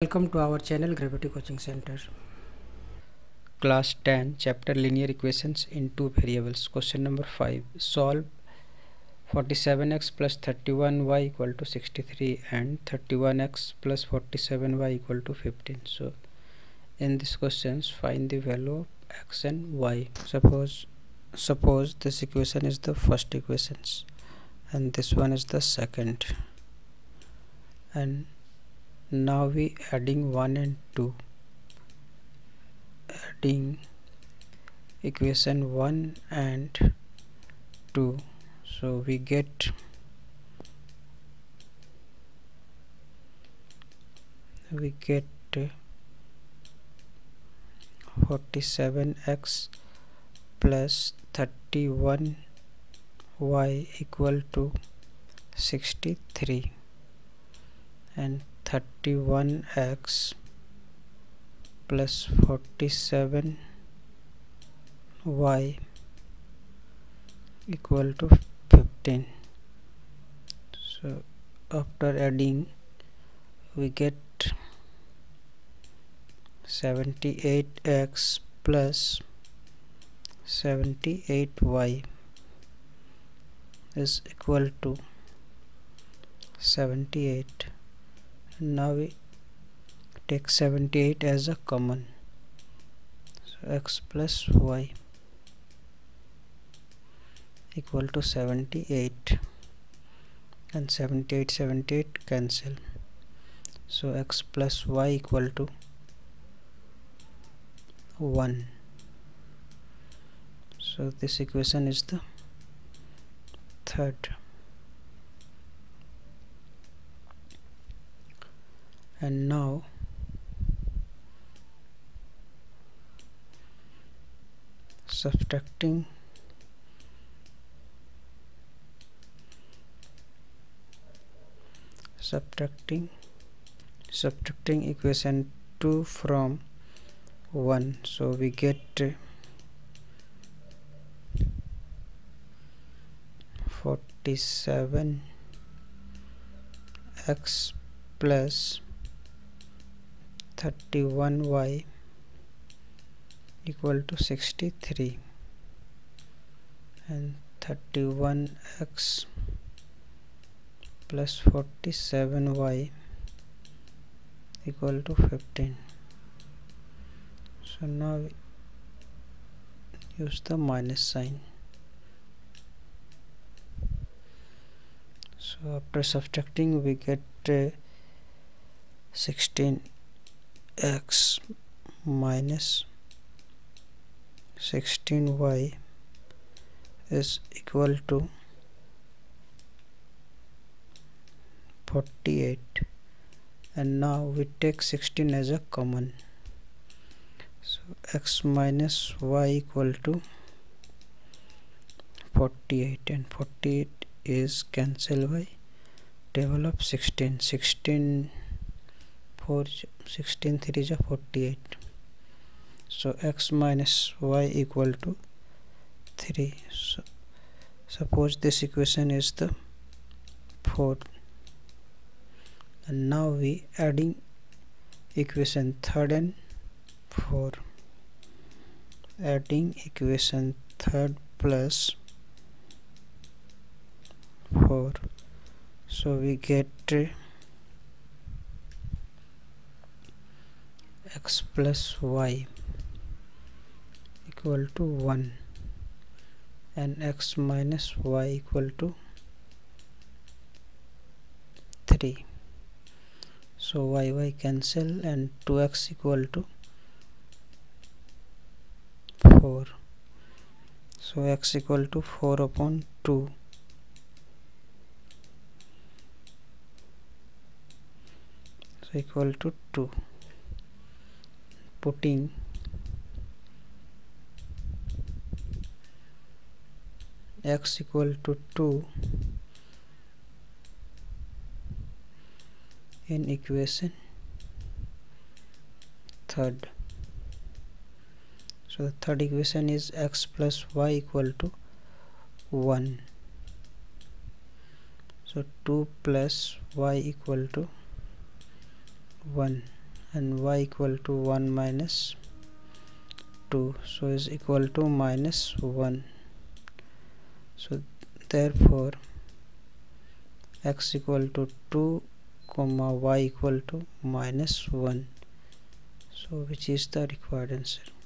Welcome to our channel Gravity Coaching Center. Class 10 Chapter Linear Equations in Two Variables. Question number 5 Solve 47x plus 31y equal to 63 and 31x plus 47y equal to 15 so in this questions find the value of x and y. Suppose suppose this equation is the first equations and this one is the second. And now we adding 1 and 2 adding equation 1 and 2 so we get we get 47x plus 31y equal to 63 and 31x plus 47y equal to 15 so after adding we get 78x plus 78y is equal to 78 now we take 78 as a common. So x plus y equal to 78 and 78 78 cancel. So x plus y equal to 1 so this equation is the third and now subtracting subtracting subtracting equation 2 from 1 so we get 47 x plus 31y equal to 63 and 31x plus 47y equal to 15 so now use the minus sign. So after subtracting we get uh, 16 x minus 16y is equal to 48 and now we take 16 as a common. So x minus y equal to 48 and 48 is cancel by table of 16 16 4 16 3 is 48 so x minus y equal to 3 so suppose this equation is the 4 and now we adding equation third and 4 adding equation third plus 4 so we get x plus y equal to 1 and x minus y equal to 3 so y y cancel and 2x equal to 4 so x equal to 4 upon 2 so equal to 2 putting x equal to 2 in equation third. So the third equation is x plus y equal to 1 so 2 plus y equal to 1 and y equal to 1 minus 2 so is equal to minus 1 so therefore x equal to 2 comma y equal to minus 1 so which is the required answer